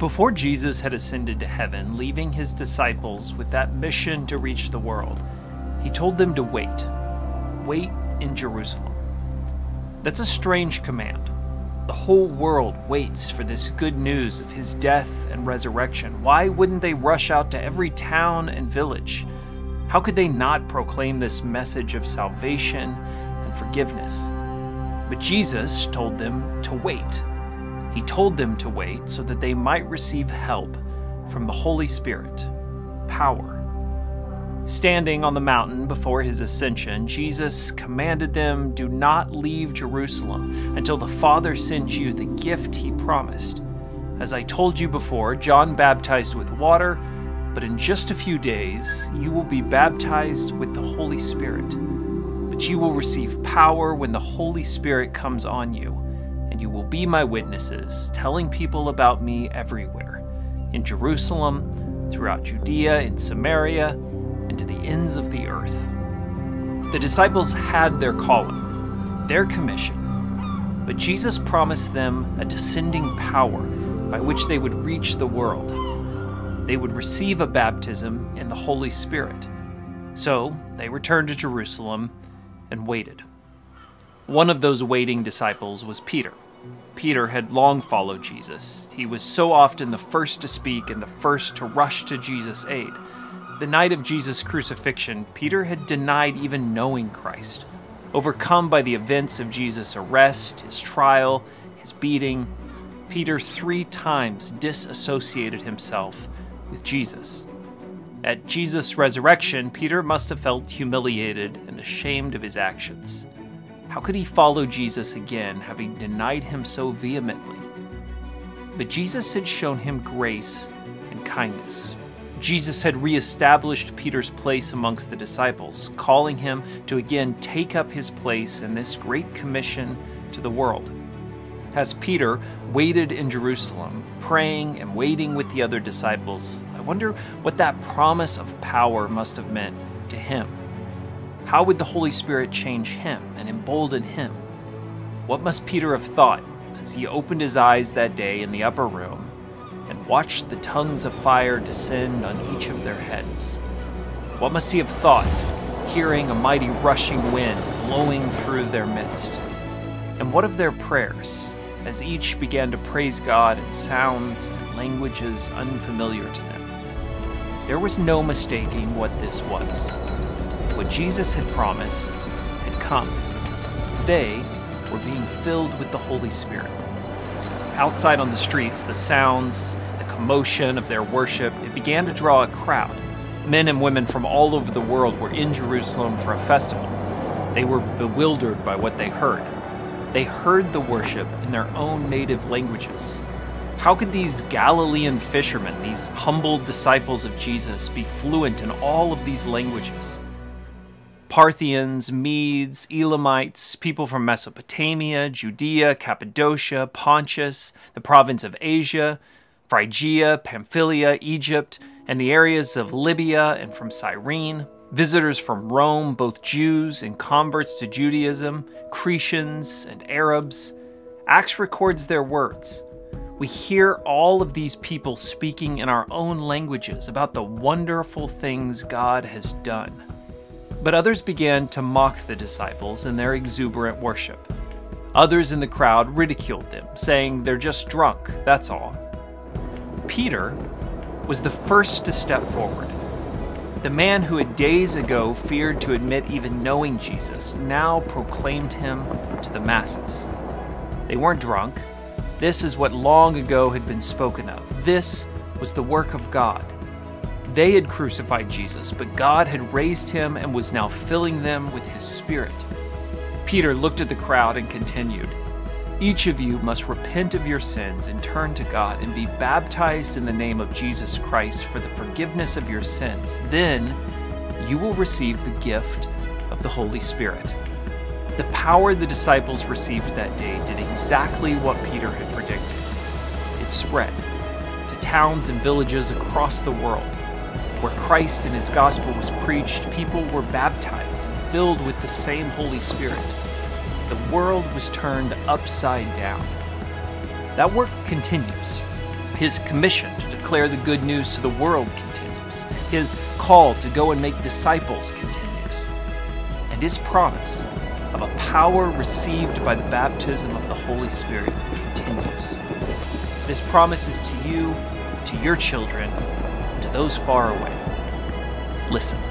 Before Jesus had ascended to heaven, leaving his disciples with that mission to reach the world, he told them to wait. Wait in Jerusalem. That's a strange command. The whole world waits for this good news of his death and resurrection. Why wouldn't they rush out to every town and village? How could they not proclaim this message of salvation and forgiveness? But Jesus told them to wait he told them to wait so that they might receive help from the Holy Spirit, power. Standing on the mountain before his ascension, Jesus commanded them, Do not leave Jerusalem until the Father sends you the gift he promised. As I told you before, John baptized with water, but in just a few days you will be baptized with the Holy Spirit. But you will receive power when the Holy Spirit comes on you you will be my witnesses, telling people about me everywhere in Jerusalem, throughout Judea, in Samaria, and to the ends of the earth. The disciples had their calling, their commission, but Jesus promised them a descending power by which they would reach the world. They would receive a baptism in the Holy Spirit. So they returned to Jerusalem and waited. One of those waiting disciples was Peter. Peter had long followed Jesus. He was so often the first to speak and the first to rush to Jesus' aid. The night of Jesus' crucifixion, Peter had denied even knowing Christ. Overcome by the events of Jesus' arrest, his trial, his beating, Peter three times disassociated himself with Jesus. At Jesus' resurrection, Peter must have felt humiliated and ashamed of his actions. How could he follow Jesus again, having denied him so vehemently? But Jesus had shown him grace and kindness. Jesus had reestablished Peter's place amongst the disciples, calling him to again take up his place in this great commission to the world. As Peter waited in Jerusalem, praying and waiting with the other disciples, I wonder what that promise of power must have meant to him. How would the Holy Spirit change him and embolden him? What must Peter have thought as he opened his eyes that day in the upper room and watched the tongues of fire descend on each of their heads? What must he have thought, hearing a mighty rushing wind blowing through their midst? And what of their prayers, as each began to praise God in sounds and languages unfamiliar to them? There was no mistaking what this was what Jesus had promised had come. They were being filled with the Holy Spirit. Outside on the streets, the sounds, the commotion of their worship, it began to draw a crowd. Men and women from all over the world were in Jerusalem for a festival. They were bewildered by what they heard. They heard the worship in their own native languages. How could these Galilean fishermen, these humble disciples of Jesus, be fluent in all of these languages? Parthians, Medes, Elamites, people from Mesopotamia, Judea, Cappadocia, Pontus, the province of Asia, Phrygia, Pamphylia, Egypt, and the areas of Libya and from Cyrene, visitors from Rome, both Jews and converts to Judaism, Cretians and Arabs. Acts records their words. We hear all of these people speaking in our own languages about the wonderful things God has done. But others began to mock the disciples in their exuberant worship. Others in the crowd ridiculed them, saying they're just drunk, that's all. Peter was the first to step forward. The man who had days ago feared to admit even knowing Jesus now proclaimed him to the masses. They weren't drunk. This is what long ago had been spoken of. This was the work of God. They had crucified Jesus, but God had raised him and was now filling them with his Spirit. Peter looked at the crowd and continued Each of you must repent of your sins and turn to God and be baptized in the name of Jesus Christ for the forgiveness of your sins. Then you will receive the gift of the Holy Spirit. The power the disciples received that day did exactly what Peter had predicted. It spread to towns and villages across the world where Christ and his gospel was preached, people were baptized and filled with the same Holy Spirit. The world was turned upside down. That work continues. His commission to declare the good news to the world continues. His call to go and make disciples continues. And his promise of a power received by the baptism of the Holy Spirit continues. This promise is to you, to your children, those far away. Listen.